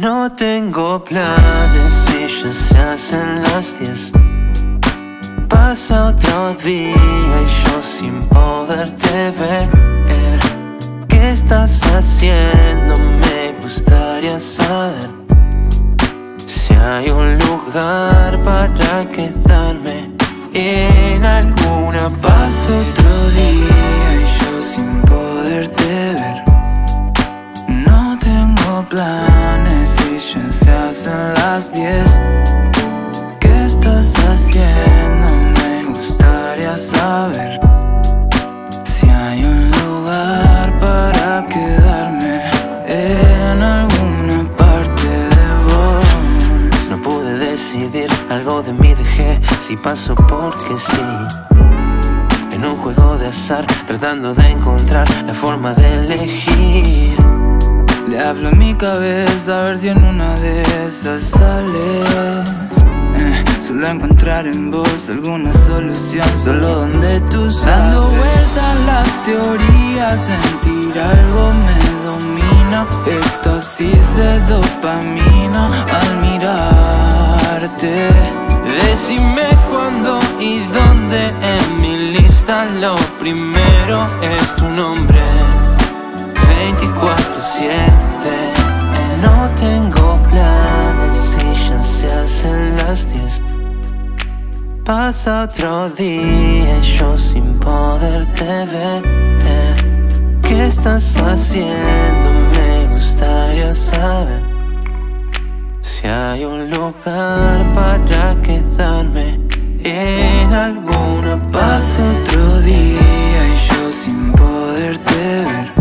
No tengo planes y ya se hacen las diez. Pasa otro día y yo sin poderte ver. ¿Qué estás haciendo? Me gustaría saber si hay un lugar para quedarme en alguna Pasa otro día y yo sin poderte ver. No tengo planes hacen las diez. ¿Qué estás haciendo? Me gustaría saber si hay un lugar para quedarme en alguna parte de vos. No pude decidir, algo de mí dejé Si paso porque sí En un juego de azar Tratando de encontrar la forma de elegir Le hablo a mi cabeza a ver si en una de esas sales. Eh, Solo encontrar en vos alguna solución Solo donde tú sabes. Dando vuelta la teoría Sentir algo me domina. Éxtasis de dopamina Al mirarte. Decime cuándo y dónde En mi lista lo primero es tu nombre Pasa otro día y yo sin poderte ver ¿Qué estás haciendo? Me gustaría saber Si hay un lugar para quedarme En alguna Pasa parte otro día y yo sin poderte ver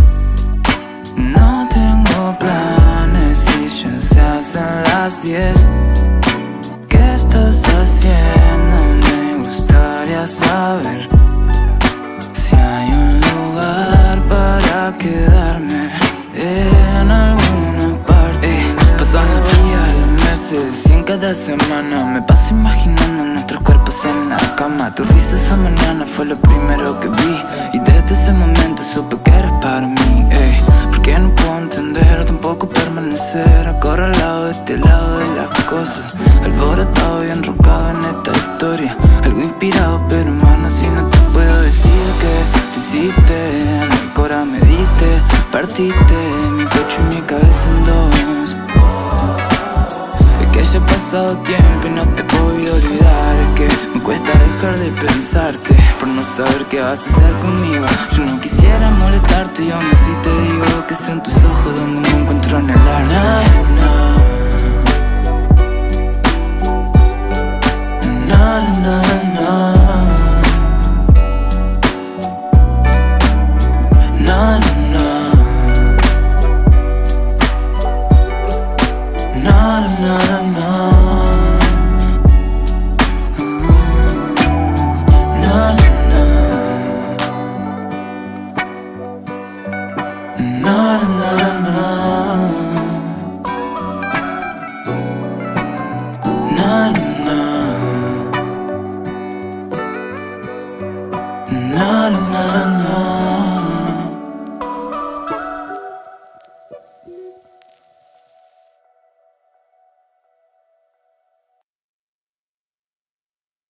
No tengo planes y ya se hacen las diez ¿Qué estás haciendo? Saber Si hay un lugar para quedarme en alguna parte Pasan los días, los meses y en cada semana Me paso imaginando nuestros cuerpos en la cama. Tu risa esa mañana fue lo primero que vi este lado de las cosas. Alborotado y enrocado en esta historia. Algo inspirado pero mano si no te puedo decir que te hiciste. En el cora me diste, partiste Mi pecho y mi cabeza en dos. Es que haya pasado tiempo y no te podido olvidar. Es que me cuesta dejar de pensarte Por no saber qué vas a hacer conmigo. Yo no quisiera molestarte y aún así te digo Que sean tus ojos donde me encuentro en el arte na na na na